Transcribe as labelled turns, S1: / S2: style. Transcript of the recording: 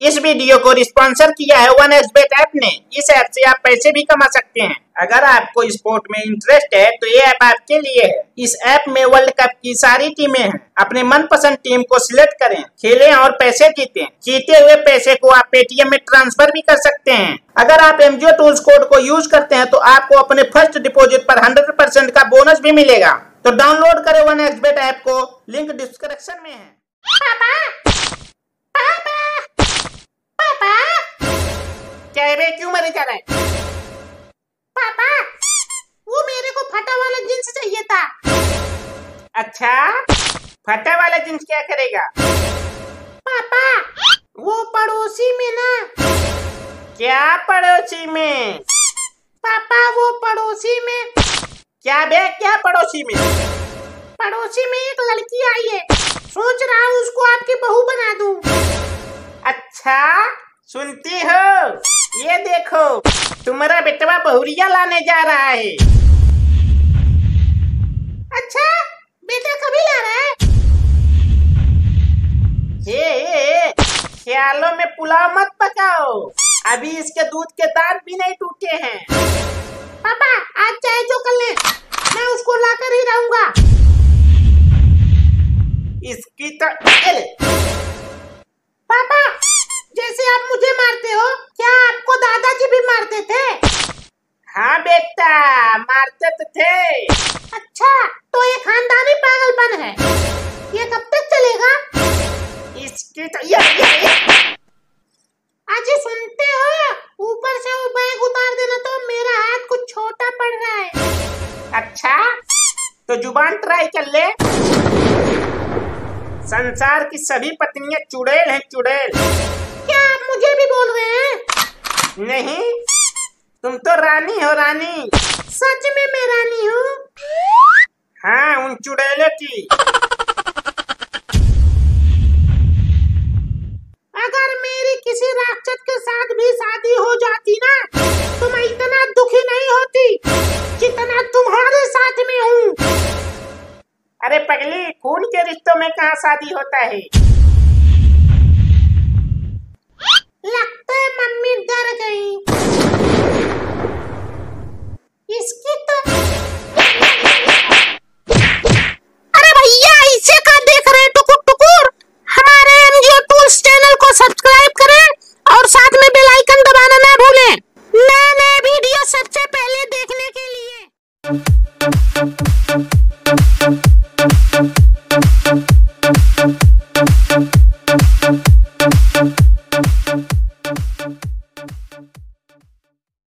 S1: इस वीडियो को स्पॉन्सर किया है वन एक्सबेट ऐप ने। इस ऐप से आप पैसे भी कमा सकते हैं। अगर आपको स्पोर्ट में इंटरेस्ट है तो ये ऐप आपके लिए है। इस ऐप में वर्ल्ड कप की सारी टीमें हैं। अपने मनपसंद टीम को सिलेक्ट करें, खेलें और पैसे जीते। जीते हुए पैसे को आप पेटीएम में ट्रांसफ़र भी कर सकते हैं। अगर आप एमजीओ टूल्स कोड को यूज़ करते हैं तो आपको अपने फ़र्स्ट डिपोजिट पर हंड्रेड परसेंट का बोनस भी मिलेगा। तो डाउनलोड करें वन एक्सबेट ऐप को। लिंक डिस्क्रिप्शन में है। क्या बे क्यों मरे जा रहा है?
S2: पापा, वो मेरे को फटा वाला जींस चाहिए था।
S1: अच्छा फटा वाला जींस क्या करेगा?
S2: पापा, वो पड़ोसी में ना।
S1: क्या पड़ोसी में?
S2: पापा, वो पड़ोसी में।
S1: क्या बे, क्या पड़ोसी में?
S2: पड़ोसी में एक लड़की आई है। सोच रहा हूँ उसको आपकी बहू बना दूँ।
S1: अच्छा सुनती हो? तुम्हारा बेटवा बहुरिया लाने जा रहा है।
S2: अच्छा बेटा कभी ला रहा है?
S1: हे ख्यालों में पुलाव मत पकाओ। अभी इसके दूध के दांत भी नहीं टूटे हैं।
S2: पापा, आज चाहे जो कर ले, मैं उसको लाकर ही रहूँगा।
S1: इसकी तो
S2: पापा, जैसे आप मुझे मारते हो, क्या थे
S1: बेटा मारते तो थे।
S2: अच्छा तो ये खानदानी पागलपन है। ये कब तक चलेगा?
S1: इसकी तो ये, ये, ये।
S2: आज सुनते हो? ऊपर से वो बैग उतार देना तो मेरा हाथ कुछ छोटा पड़ रहा है।
S1: अच्छा तो ज़ुबान ट्राई कर ले। संसार की सभी पत्नियाँ चुड़ैल हैं चुड़ैल।
S2: क्या आप मुझे भी बोल रहे हैं?
S1: नहीं तुम तो रानी हो रानी।
S2: सच में मैं रानी हूँ?
S1: हाँ उन चुड़ैलों की।
S2: अगर मेरी किसी राक्षस के साथ भी शादी हो जाती ना तो मैं इतना दुखी नहीं होती जितना तुम्हारे साथ में हूँ।
S1: अरे पगली खून के रिश्तों में कहाँ शादी होता है?